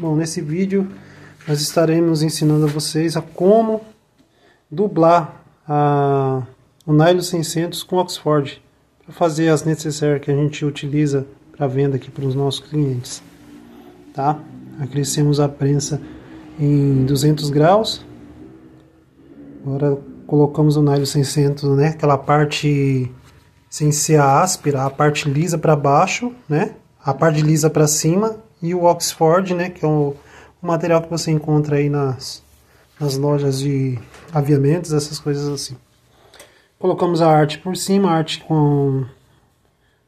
Bom, nesse vídeo nós estaremos ensinando a vocês a como dublar a, o nylon 600 com Oxford para fazer as necessárias que a gente utiliza para venda aqui para os nossos clientes. Tá? Acrescemos a prensa em 200 graus. Agora colocamos o nylon 600, né? Aquela parte sem ser áspera, a parte lisa para baixo, né? A parte lisa para cima e o Oxford, né? Que é o, o material que você encontra aí nas, nas lojas de aviamentos, essas coisas assim. Colocamos a arte por cima, a arte com,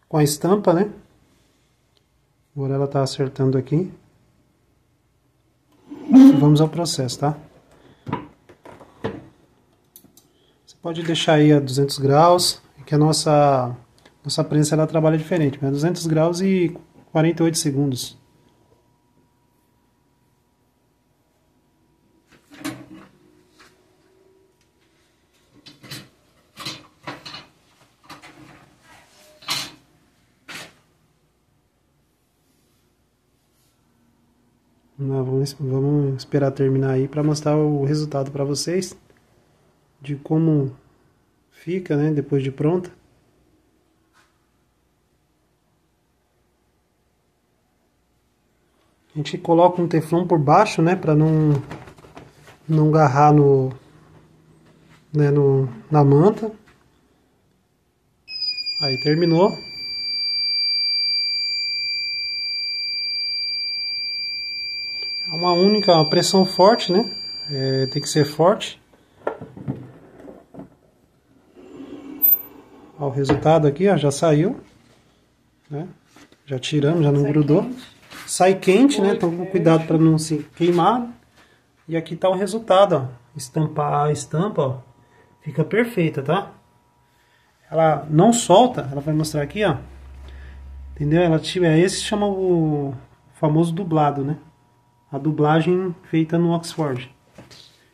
com a estampa, né? Agora ela está acertando aqui. Vamos ao processo, tá? Você pode deixar aí a 200 graus, que a nossa, nossa prensa ela trabalha diferente, mas 200 graus e 48 segundos. Vamos, vamos esperar terminar aí para mostrar o resultado para vocês de como fica, né, depois de pronta. A gente coloca um teflon por baixo, né, para não não agarrar no né, no na manta. Aí terminou. Uma única uma pressão forte, né? É, tem que ser forte. Ó, o resultado aqui, ó, já saiu. Né? Já tiramos, já não Sai grudou. Quente. Sai quente, né? Então com cuidado para não se queimar. E aqui tá o resultado, ó. Estampar a estampa, ó. Fica perfeita, tá? Ela não solta, ela vai mostrar aqui, ó. Entendeu? Ela tiver esse chama o famoso dublado, né? A dublagem feita no Oxford.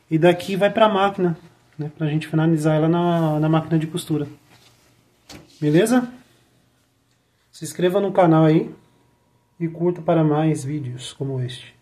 E daqui vai para a máquina, né, para a gente finalizar ela na, na máquina de costura. Beleza? Se inscreva no canal aí e curta para mais vídeos como este.